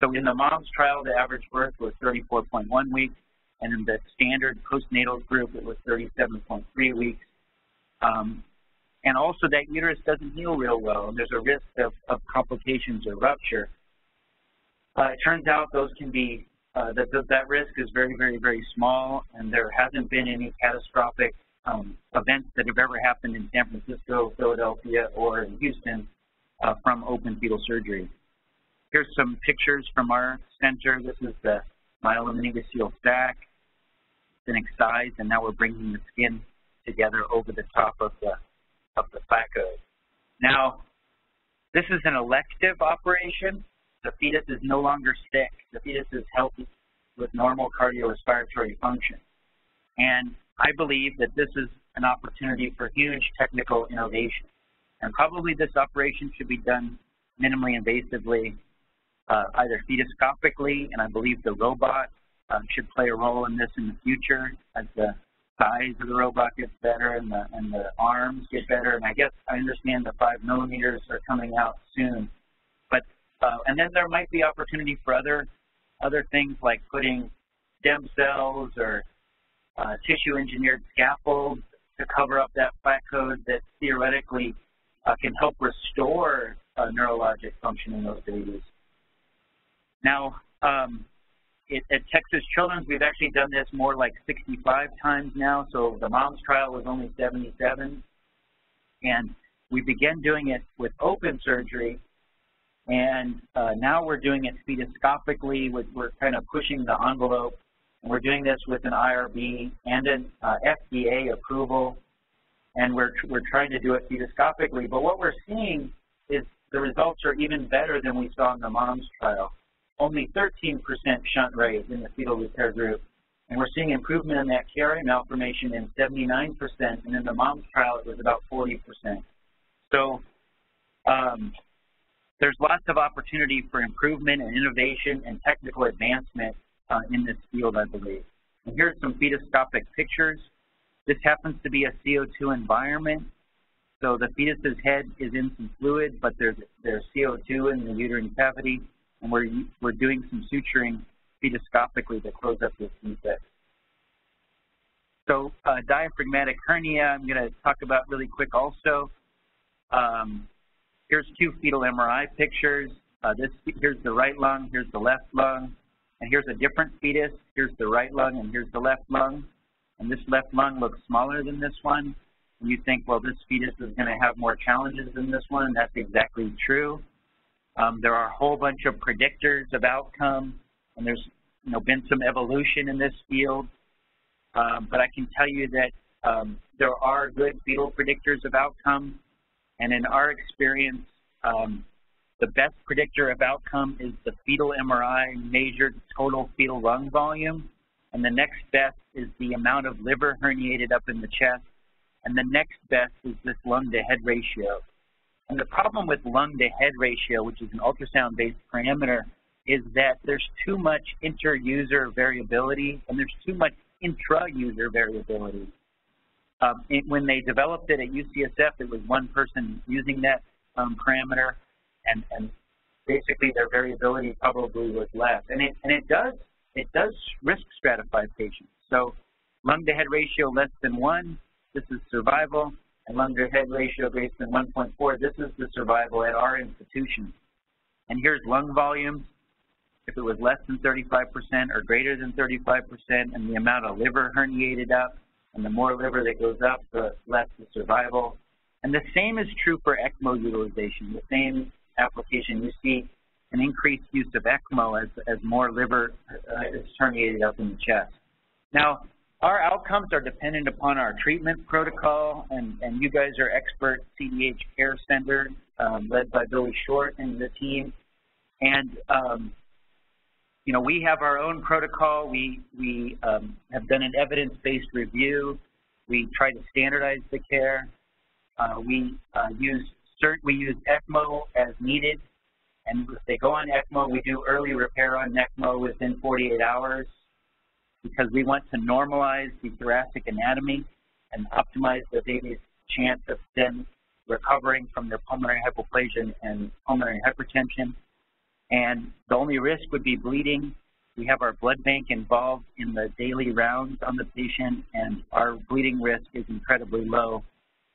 So in the MOMS trial, the average birth was 34.1 weeks, and in the standard postnatal group, it was 37.3 weeks. Um, and also that uterus doesn't heal real well, and there's a risk of, of complications or rupture. Uh, it turns out those can be, uh, that, that risk is very, very, very small, and there hasn't been any catastrophic um, events that have ever happened in San Francisco, Philadelphia, or in Houston uh, from open fetal surgery. Here's some pictures from our center. This is the. It's been excised, and now we're bringing the skin together over the top of the of the placode. Now, this is an elective operation. The fetus is no longer sick. The fetus is healthy with normal cardiorespiratory function. And I believe that this is an opportunity for huge technical innovation. And probably this operation should be done minimally invasively, uh, either fetoscopically, and I believe the robot uh, should play a role in this in the future as the size of the robot gets better and the, and the arms get better. And I guess I understand the five millimeters are coming out soon. Uh, and then there might be opportunity for other, other things like putting stem cells or uh, tissue engineered scaffolds to cover up that flat code that theoretically uh, can help restore uh, neurologic function in those babies. Now, um, it, at Texas Children's, we've actually done this more like 65 times now. So the MOMS trial was only 77. And we began doing it with open surgery And uh, now we're doing it fetoscopically. We're, we're, kind of pushing the envelope. We're doing this with an IRB and an uh, FDA approval. And we're, we're trying to do it fetoscopically. But what we're seeing is the results are even better than we saw in the MOMS trial. Only 13% shunt rate in the fetal repair group. And we're seeing improvement in that Chiari malformation in 79%, and in the MOMS trial it was about 40%. So um, there's lots of opportunity for improvement and innovation and technical advancement uh, in this field, I believe. And here's some fetoscopic pictures. This happens to be a CO2 environment. So the fetus's head is in some fluid, but there's, there's CO2 in the uterine cavity, and we're, we're doing some suturing fetoscopically to close up this defect. So uh, diaphragmatic hernia, I'm going to talk about really quick also. Um, here's two fetal MRI pictures. Uh, this Here's the right lung, here's the left lung, and here's a different fetus. Here's the right lung, and here's the left lung. And this left lung looks smaller than this one. And you think, well, this fetus is going to have more challenges than this one, that's exactly true. Um, there are a whole bunch of predictors of outcome, and there's you know, been some evolution in this field. Um, but I can tell you that um, there are good fetal predictors of outcome. And in our experience, um, the best predictor of outcome is the fetal MRI measured total fetal lung volume. And the next best is the amount of liver herniated up in the chest. And the next best is this lung to head ratio. And the problem with lung to head ratio, which is an ultrasound-based parameter, is that there's too much inter-user variability and there's too much intra-user variability. Um, it, when they developed it at UCSF, it was one person using that um, parameter, and, and basically their variability probably was less. And it, and it does it does risk stratify patients. So lung to head ratio less than one, this is survival, and lung to head ratio greater than 1.4, this is the survival at our institution. And here's lung volumes if it was less than 35% or greater than 35% and the amount of liver herniated up, and the more liver that goes up, the less the survival. And the same is true for ECMO utilization. The same application, you see an increased use of ECMO as, as more liver uh, is herniated up in the chest. Now, our outcomes are dependent upon our treatment protocol, and, and you guys are expert CDH care center um, led by Billie Short and the team. And um, you know, we have our own protocol. We, we um, have done an evidence-based review. We try to standardize the care. Uh, we uh, use cert, we use ECMO as needed, and if they go on ECMO, we do early repair on ECMO within 48 hours because we want to normalize the thoracic anatomy and optimize the baby's chance of then recovering from their pulmonary hypoplasia and pulmonary hypertension and the only risk would be bleeding. We have our blood bank involved in the daily rounds on the patient, and our bleeding risk is incredibly low.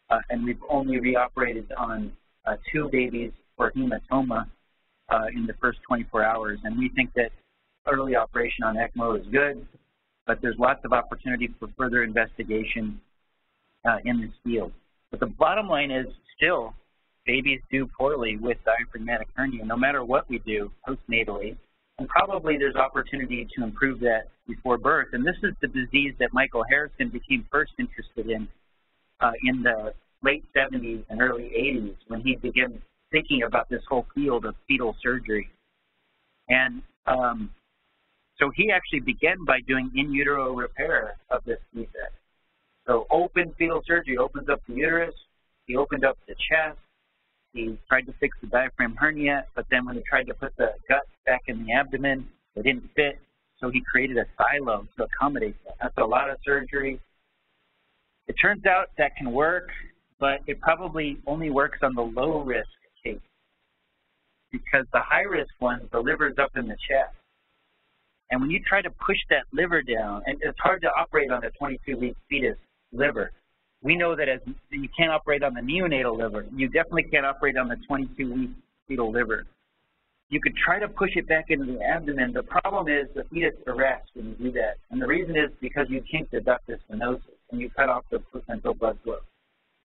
Uh, and we've only reoperated on uh, two babies for hematoma uh, in the first 24 hours. And we think that early operation on ECMO is good, but there's lots of opportunity for further investigation uh, in this field. But the bottom line is still babies do poorly with diaphragmatic hernia, no matter what we do postnatally. And probably there's opportunity to improve that before birth. And this is the disease that Michael Harrison became first interested in uh, in the late 70s and early 80s when he began thinking about this whole field of fetal surgery. And um, so he actually began by doing in utero repair of this defect. So open fetal surgery opens up the uterus, he opened up the chest, he tried to fix the diaphragm hernia, but then when he tried to put the gut back in the abdomen, it didn't fit, so he created a silo to accommodate that. That's a lot of surgery. It turns out that can work, but it probably only works on the low-risk case because the high-risk ones, the liver's up in the chest. And when you try to push that liver down, and it's hard to operate on a 22-week fetus liver, we know that as you can't operate on the neonatal liver. You definitely can't operate on the 22-week fetal liver. You could try to push it back into the abdomen. The problem is the fetus arrests when you do that. And the reason is because you kink the ductus venosus and you cut off the placental blood flow.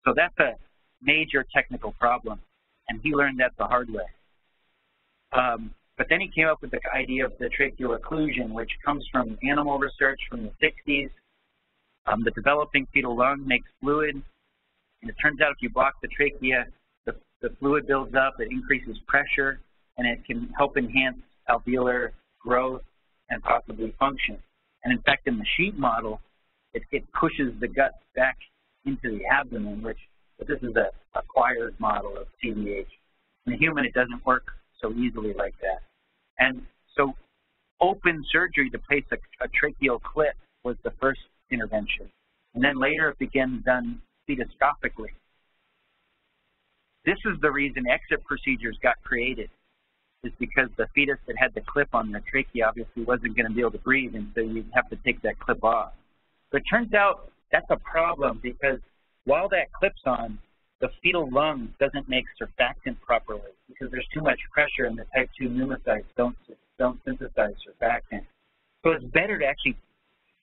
So that's a major technical problem. And he learned that the hard way. Um, but then he came up with the idea of the tracheal occlusion, which comes from animal research from the 60s. Um, the developing fetal lung makes fluid, and it turns out if you block the trachea, the, the fluid builds up, it increases pressure, and it can help enhance alveolar growth and possibly function. And in fact, in the sheep model, it, it pushes the gut back into the abdomen, which but this is a acquired model of CDH. In the human, it doesn't work so easily like that. And so open surgery to place a, a tracheal clip was the first intervention. And then later it began done fetoscopically. This is the reason exit procedures got created, is because the fetus that had the clip on the trachea obviously wasn't going to be able to breathe, and so you'd have to take that clip off. But it turns out that's a problem because while that clip's on, the fetal lung doesn't make surfactant properly because there's too much pressure and the type 2 pneumocytes don't, don't synthesize surfactant. So it's better to actually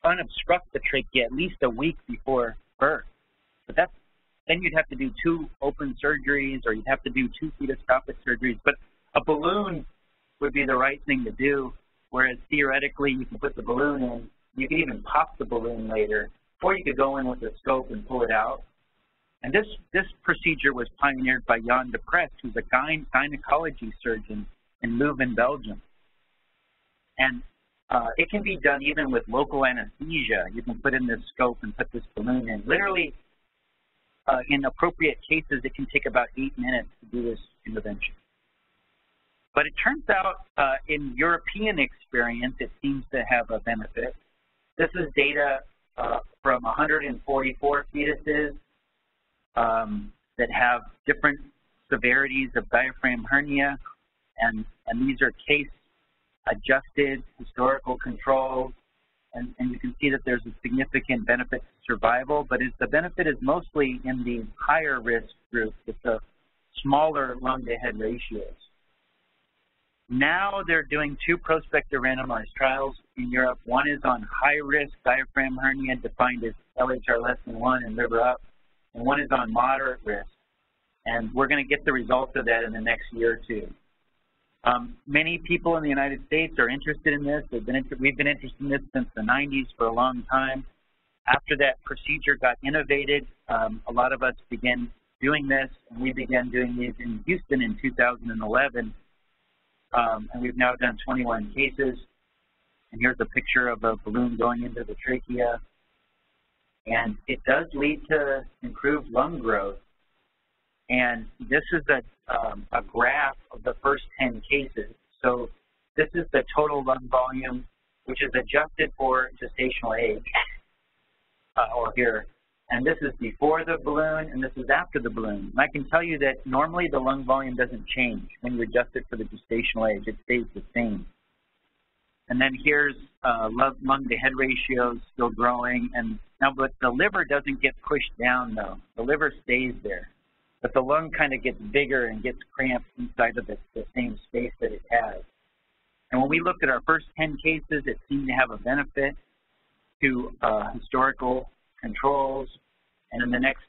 unobstruct the trachea at least a week before birth. But that's, then you'd have to do two open surgeries or you'd have to do two fetoscopic surgeries. But a balloon would be the right thing to do, whereas theoretically you can put the balloon in, you can even pop the balloon later, or you could go in with a scope and pull it out. And this, this procedure was pioneered by Jan Deprest, who's a gyne gynecology surgeon in Leuven, Belgium. And uh, it can be done even with local anesthesia. You can put in this scope and put this balloon in. Literally, uh, in appropriate cases, it can take about eight minutes to do this intervention. But it turns out uh, in European experience, it seems to have a benefit. This is data uh, from 144 fetuses um, that have different severities of diaphragm hernia, and, and these are case adjusted historical controls, and, and you can see that there's a significant benefit to survival, but the benefit is mostly in the higher risk group with the smaller lung to head ratios. Now they're doing two prospective randomized trials in Europe. One is on high risk diaphragm hernia defined as LHR less than one and liver up, and one is on moderate risk. And we're going to get the results of that in the next year or two. Um, many people in the United States are interested in this. Been we've been interested in this since the 90s for a long time. After that procedure got innovated, um, a lot of us began doing this, and we began doing these in Houston in 2011. Um, and we've now done 21 cases. And here's a picture of a balloon going into the trachea. And it does lead to improved lung growth. And this is a, um, a graph of the first 10 cases. So this is the total lung volume, which is adjusted for gestational age, [laughs] uh, or here. And this is before the balloon, and this is after the balloon. And I can tell you that normally the lung volume doesn't change when you adjust it for the gestational age. It stays the same. And then here's uh, lung to head ratios still growing. And now, but the liver doesn't get pushed down though. The liver stays there. But the lung kind of gets bigger and gets cramped inside of the, the same space that it has. And when we looked at our first 10 cases, it seemed to have a benefit to uh, historical controls. And in the next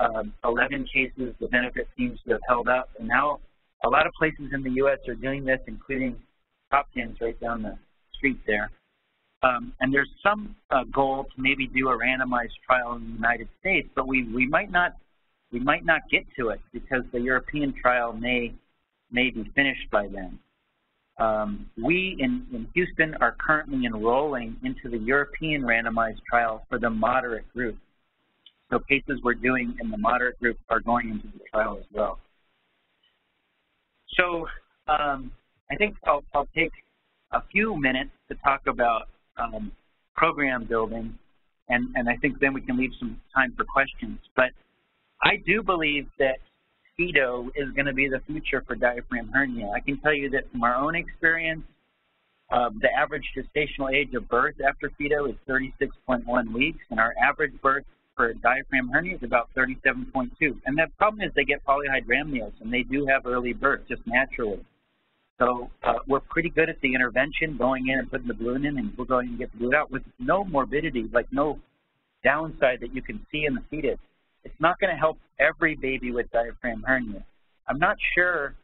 uh, 11 cases, the benefit seems to have held up. And now a lot of places in the U.S. are doing this, including Hopkins right down the street there. Um, and there's some uh, goal to maybe do a randomized trial in the United States, but we, we might not we might not get to it because the European trial may may be finished by then. Um, we in, in Houston are currently enrolling into the European randomized trial for the moderate group. So cases we're doing in the moderate group are going into the trial as well. So um, I think I'll, I'll take a few minutes to talk about um, program building, and, and I think then we can leave some time for questions. But I do believe that FETO is going to be the future for diaphragm hernia. I can tell you that from our own experience, uh, the average gestational age of birth after FETO is 36.1 weeks, and our average birth for a diaphragm hernia is about 37.2. And the problem is they get polyhydramnios, and they do have early birth just naturally. So uh, we're pretty good at the intervention, going in and putting the balloon in, and we're going to get the balloon out with no morbidity, like no downside that you can see in the fetus. It's not going to help every baby with diaphragm hernia. I'm not sure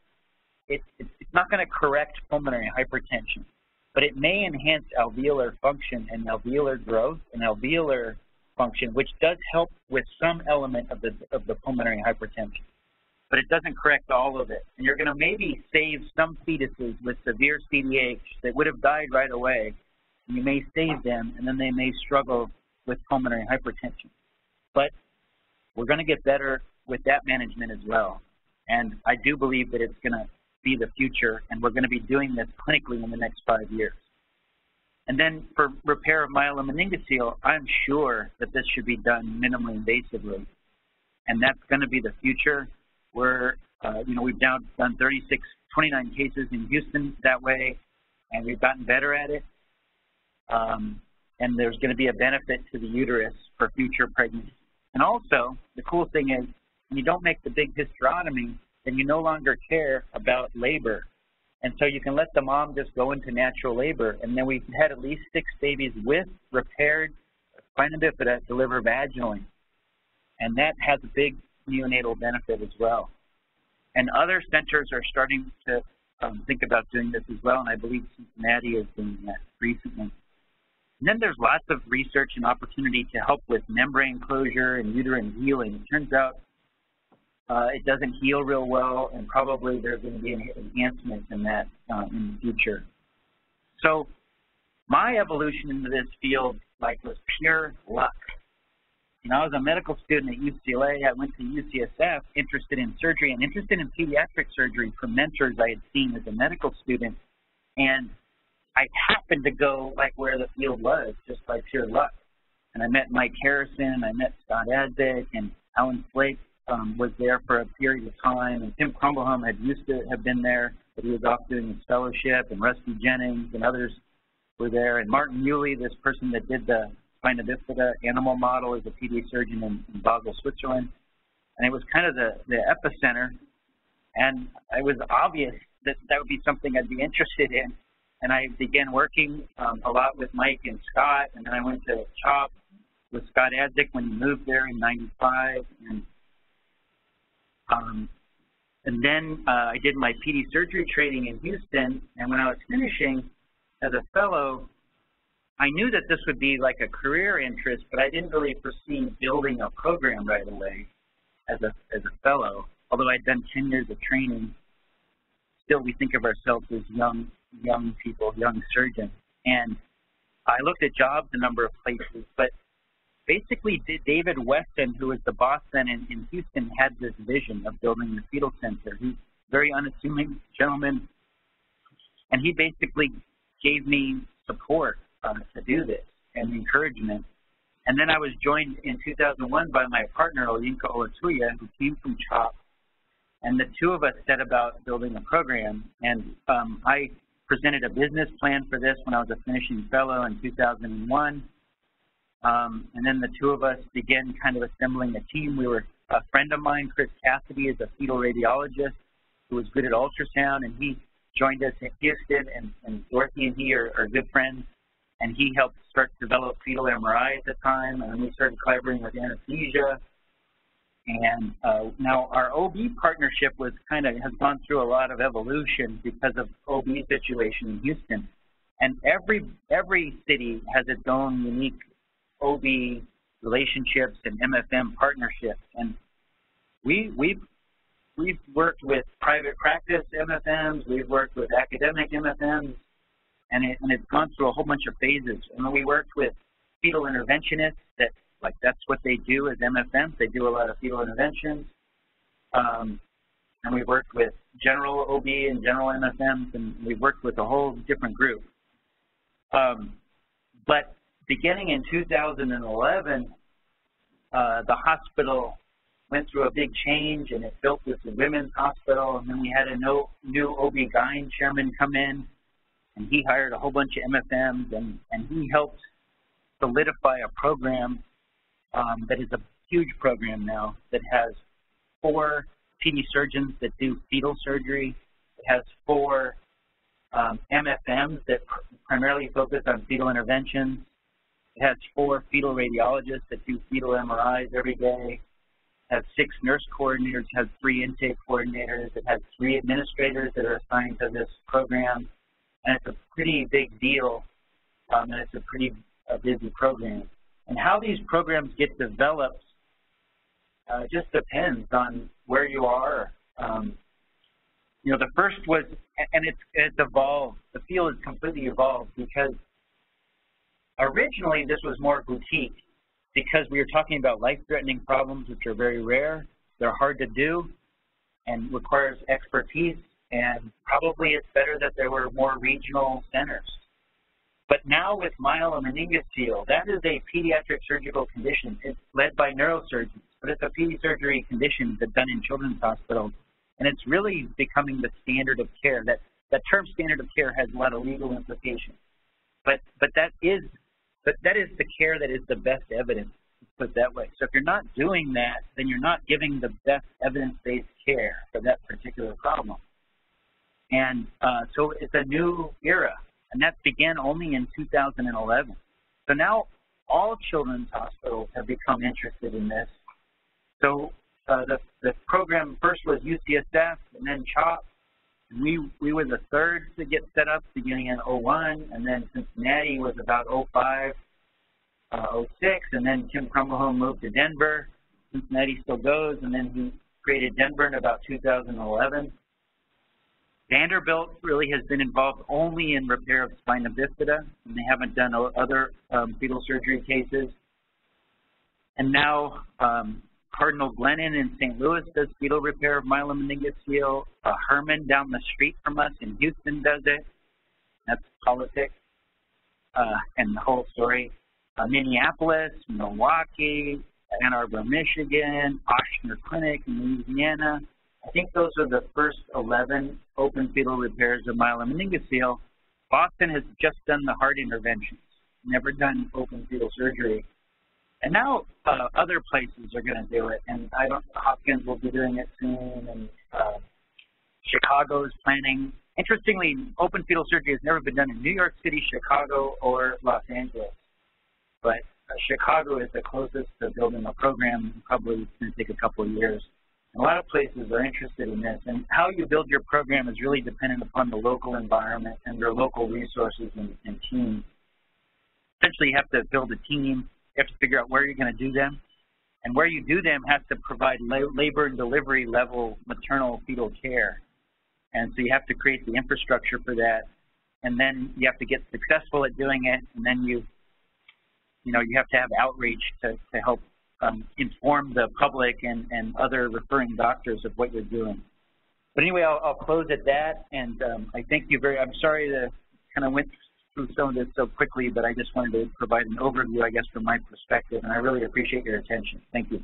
it, it, it's not going to correct pulmonary hypertension, but it may enhance alveolar function and alveolar growth and alveolar function, which does help with some element of the, of the pulmonary hypertension. But it doesn't correct all of it. And you're going to maybe save some fetuses with severe CDH that would have died right away. And you may save them, and then they may struggle with pulmonary hypertension. But we're going to get better with that management as well. And I do believe that it's going to be the future, and we're going to be doing this clinically in the next five years. And then for repair of myelomeningocele, I'm sure that this should be done minimally invasively. And that's going to be the future. We're, uh, you know, we've now done 36, 29 cases in Houston that way, and we've gotten better at it. Um, and there's going to be a benefit to the uterus for future pregnancy. And also, the cool thing is, when you don't make the big hysterotomy, then you no longer care about labor. And so you can let the mom just go into natural labor. And then we've had at least six babies with repaired spina bifida deliver vaginally. And that has a big neonatal benefit as well. And other centers are starting to um, think about doing this as well, and I believe Cincinnati is doing that recently. Then there's lots of research and opportunity to help with membrane closure and uterine healing. It turns out uh, it doesn't heal real well, and probably there's going to be an enhancement in that uh, in the future. So my evolution into this field like was pure luck. You know, I was a medical student at UCLA. I went to UCSF interested in surgery and interested in pediatric surgery from mentors I had seen as a medical student. And I happened to go like where the field was, just by pure luck. And I met Mike Harrison, I met Scott Adzick, and Alan Flake um, was there for a period of time, and Tim Crombleholme had used to have been there, but he was off doing his fellowship, and Rusty Jennings and others were there, and Martin Meuli, this person that did the spina bifida animal model, is a PD surgeon in, in Basel, Switzerland, and it was kind of the, the epicenter, and it was obvious that that would be something I'd be interested in, and I began working um, a lot with Mike and Scott, and then I went to CHOP with Scott Adzick when he moved there in 95, and um, and then uh, I did my PD surgery training in Houston, and when I was finishing as a fellow, I knew that this would be like a career interest, but I didn't really foresee building a program right away as a, as a fellow. Although I'd done 10 years of training, still we think of ourselves as young, young people, young surgeons. And I looked at jobs a number of places, but basically David Wesson, who was the boss then in, in Houston, had this vision of building the fetal center. He's a very unassuming gentleman, and he basically gave me support uh, to do this and encouragement. And then I was joined in 2001 by my partner, Oluyinka Olutoye, who came from CHOP. And the two of us set about building a program. And um, I presented a business plan for this when I was a finishing fellow in 2001. Um, and then the two of us began kind of assembling a team. We were a friend of mine, Chris Cassady, is a fetal radiologist who was good at ultrasound, and he joined us at Houston, and, and Dorothy and he are, are good friends. And he helped start to develop fetal MRI at the time, and we started collaborating with anesthesia. And uh, now our OB partnership was kind of has gone through a lot of evolution because of OB situation in Houston. And every every city has its own unique OB relationships and MFM partnerships. And we, we've, we've worked with private practice MFMs, we've worked with academic MFMs, and, it, and it's gone through a whole bunch of phases. And we worked with fetal interventionists that, like, that's what they do as MFMs. They do a lot of fetal interventions. Um, and we worked with general OB and general MFMs, and we've worked with a whole different group. Um, but beginning in 2011, uh, the hospital went through a big change and it built this women's hospital and then we had a no, new OB-GYN chairman come in and he hired a whole bunch of MFMs and, and he helped solidify a program um, that is a huge program now that has four PD surgeons that do fetal surgery. It has four um, MFMs that pr primarily focus on fetal interventions. It has four fetal radiologists that do fetal MRIs every day. It has six nurse coordinators, has three intake coordinators, it has three administrators that are assigned to this program, and it's a pretty big deal, um, and it's a pretty uh, busy program. And how these programs get developed uh, just depends on where you are. Um, you know, the first was, and it's, it's evolved, the field has completely evolved because originally this was more boutique because we were talking about life-threatening problems which are very rare, they're hard to do, and requires expertise, and probably it's better that there were more regional centers. But now with myelomeningocele, that is a pediatric surgical condition. It's led by neurosurgeons, but it's a pediatric surgery condition that's done in children's hospitals. And it's really becoming the standard of care. That, that term standard of care has a lot of legal implications. But, but that is but that is the care that is the best evidence, put that way. So if you're not doing that, then you're not giving the best evidence-based care for that particular problem. And uh, so it's a new era, and that began only in 2011. So now all children's hospitals have become interested in this. So uh, the, the program first was UCSF and then CHOP. And we, we were the third to get set up beginning in 01, and then Cincinnati was about 05, uh, 06, and then Tim Crombleholme moved to Denver. Cincinnati still goes, and then he created Denver in about 2011. Vanderbilt really has been involved only in repair of spina bifida, and they haven't done other um, fetal surgery cases. And now um, Cardinal Glennon in St. Louis does fetal repair of myelomeningocele. Uh, Hermann down the street from us in Houston does it. That's politics uh, and the whole story. Uh, Minneapolis, Milwaukee, Ann Arbor, Michigan, Ochsner Clinic in Louisiana, I think those are the first 11 open fetal repairs of myelomeningocele. Boston has just done the heart interventions, never done open fetal surgery. And now uh, other places are going to do it, and I don't. Hopkins will be doing it soon, and uh, Chicago is planning. Interestingly, open fetal surgery has never been done in New York City, Chicago, or Los Angeles. But uh, Chicago is the closest to building a program. Probably going to take a couple of years. A lot of places are interested in this, and how you build your program is really dependent upon the local environment and your local resources and, and teams. Essentially, you have to build a team. You have to figure out where you're going to do them, and where you do them has to provide labor and delivery level maternal fetal care. And so you have to create the infrastructure for that, and then you have to get successful at doing it, and then you, you know, you have to have outreach to, to help um, inform the public and, and other referring doctors of what you're doing. But anyway, I'll, I'll close at that, and um, I thank you very, I'm sorry to kind of went through some of this so quickly, but I just wanted to provide an overview, I guess, from my perspective, and I really appreciate your attention. Thank you.